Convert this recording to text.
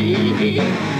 see.